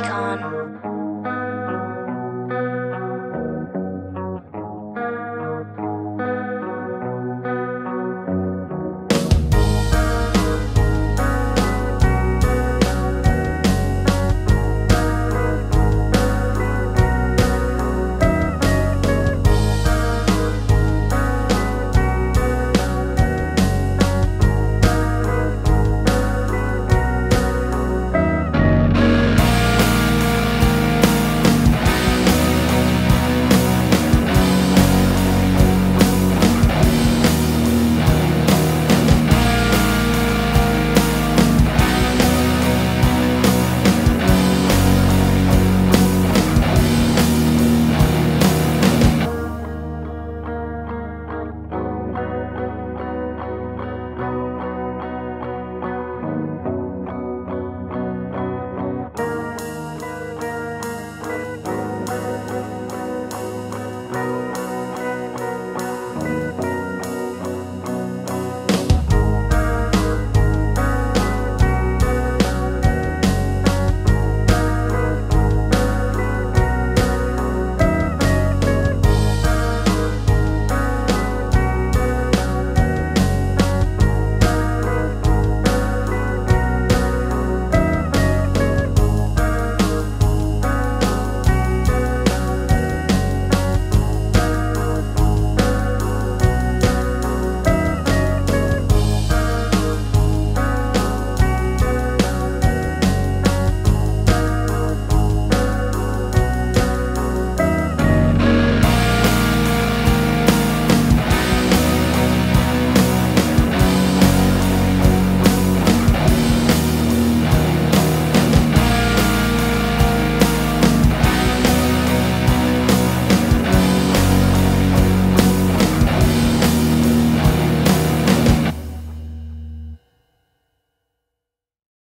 Khan.